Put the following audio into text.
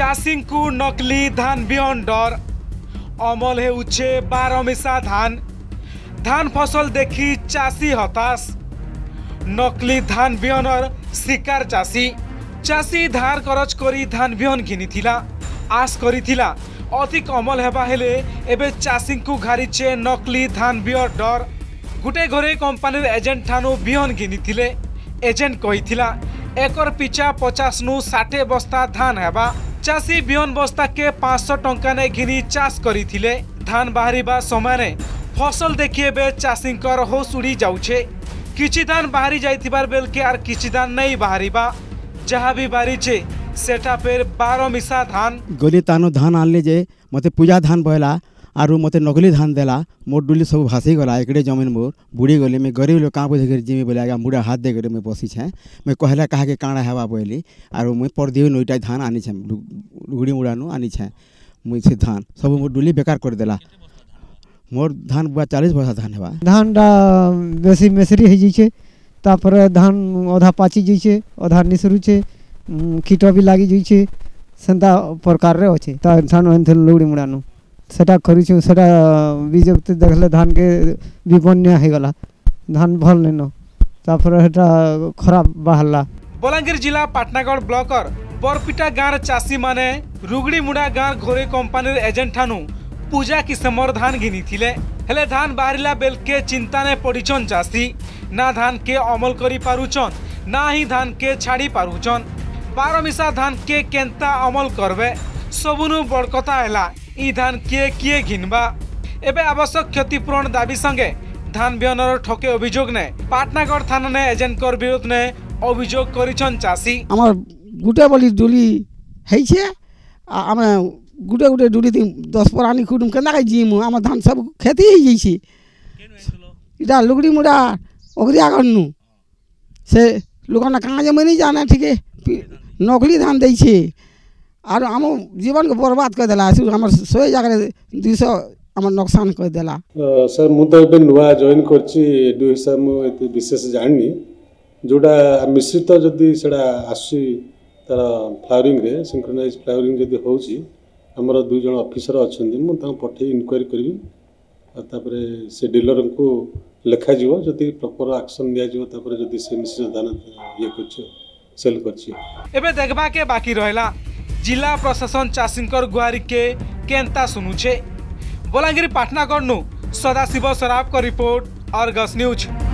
ଚାଷୀଙ୍କୁ ନକଲି ଧାନ ବିହଣ୍ଡର ଅମଲ ହେଉଛେ ବାରମିଶା ଧାନ ଧାନ ଫସଲ ଦେଖି ଚାଷୀ ହତାଶ ନକଲି ଧାନ ବିହନର ଶିକାର ଚାଷୀ ଚାଷୀ ଧାର କରଜ କରି ଧାନ ବିହନ ଘିନିଥିଲା ଆଶ କରିଥିଲା অধিক অমল হেবা হেলে এবে চাষীঙ্কু ঘারিছে নকলি ধান বিহর ডর গোটে ঘরে কোম্পানির এজেন্ট ঠানু বিহন ঘিনিলে এজেন্ট কইলা একর পিছা পচাশ নু ষাঠে বস্তা ধান হেবা ଚାଷୀ ବିହନ ବସ୍ତାକେ ପାଞ୍ଚଶହ ଟଙ୍କା ନେଇ ଘିନି ଚାଷ କରିଥିଲେ ଧାନ ବାହାରିବା ସମୟରେ ଫସଲ ଦେଖି ଏବେ ଚାଷୀଙ୍କର ହୋସ୍ ଉଡ଼ି ଯାଉଛେ କିଛି ଧାନ ବାହାରି ଯାଇଥିବାର ବେଲକେ ଆର୍ କିଛି ଧାନ ନେଇ ବାହାରିବା ଯାହା ବି ବାହାରିଛେ ସେଟା ଫେର୍ ବାର ମିଶା ଧାନ ଗଲି ତାନୁ ଧାନ ଆଣିଲି ଯେ ମୋତେ ପୂଜା ଧାନ ବହିଲା आरु मते नकली धान देला मोर डुली सब भासी गला एकड़े जमीन मोर बुड़ी गली मैं गरीब लोग कहाँ बुझे जिमी बोले आगे मुड़ा हाथ देकर मुझे बसी छे मैं कहला कहा के काणा हेबा बोली आरु मुई परदेव नईटा धान आनी छे लुगड़ी मुड़ानु आनी छे मुई से धान सब मोर डुली बेकार कर देला मोर धान बुआ चालीस बसा धान हेबा धान डा बेसी मेसरी हो जाइए तापर धान अधा पाची जाइए अधा निसरुचे कीट भी लगी जाइए सेंता प्रकार रे अच्छे ता धान लुगड़ी मुड़ानु সেটা করেছি সেটা বিজেপি দেখলে ধানকে বিপন্যা হয়ে গলা ধান ভাল নেন তারপরে সেটা খারাপ বাহারা বলাঙ্গীর জেলা পাটনাগড় ব্লকর বরপিটা গাঁর চাষী মানে রুগড়িমুড়া গাঁ ঘোরে কোম্পানির এজেন্ট ঠানু পূজা কিসেমর ধান ঘিনিলে ହେଲେ ଧାନ ବାହାରିଲା ବେଲ୍କେ ଚିନ୍ତାରେ ପଡ଼ିଛନ୍ ଚାଷୀ ନା ଧାନକେ ଅମଲ କରିପାରୁଛନ୍ ନା ହିଁ ଧାନକେ ଛାଡ଼ି ପାରୁଛନ୍ ବାରମିଶା ଧାନକେ କେନ୍ତା ଅମଲ କରବେ ସବୁନୁ ବଡ଼ କଥା ହେଲା ই ধান କିଏ କିଏ ঘিনবা এবে আবশ্যক ক্ষতিপূরণ দাবি সঙ্গে ধান বিহনর ঠকে অভিযোগ নে পাটনাগড় থানা নে এজেন্টর নে অভিযোগ করিছন চাষী আমার গুটে বলি ডুলি হয়েছে আমি গুটে গুটে ডুলি দশ পরানি খুটুম কেনা খাই জিমু আমার ধান সব খেতে হয়ে যাইছে এটা লুগড়ি মুড়া ওগরি আগনু সে লোকনা কাঁজে মেনে জানা ঠিকে নকলি ধান দিয়েছে ଆରୁ ଆମ ଜୀବନକୁ ବର୍ବାଦ କରିଦେଲା ଆସିକି ଆମର ଶହେ ଜାଗାରେ ଦୁଇଶହ ଆମର ନୋକସାନ କରିଦେଲା ସାର୍ ମୁଁ ତ ଏବେ ନୂଆ ଜଏନ୍ କରିଛି ଏଡୁ ହିସାବ ମୁଁ ଏତେ ବିଶେଷ ଜାଣିନି ଯେଉଁଟା ମିଶ୍ରିତ ଯଦି ସେଇଟା ଆସୁଛି ତାର ଫ୍ଲାୱରିଂରେ ସିଙ୍କ୍ରୋନାଇଜ୍ ଫ୍ଲାୱରିଂ ଯଦି ହେଉଛି ଆମର ଦୁଇ ଜଣ ଅଫିସର ଅଛନ୍ତି ମୁଁ ତାଙ୍କୁ ପଠାଇ ଇନକ୍ୱାରି କରିବି ଆଉ ତାପରେ ସେ ଡିଲରଙ୍କୁ ଲେଖାଯିବ ଯଦି ପ୍ରପର୍ ଆକ୍ସନ୍ ଦିଆଯିବ ତାପରେ ଯଦି ସେ ମିଶ୍ରିତ ଧାନ ଇଏ କରିଛି ସେଲ୍ କରିଛି ଏବେ ଦେଖିବାକେ ବାକି ରହିଲା जिल्ला प्रशासन के केन्ता सुनुछे सुनछे बलाङ्गिर पाटनागडनु सदाशिव का रिपोर्ट अर्गस न्यूज़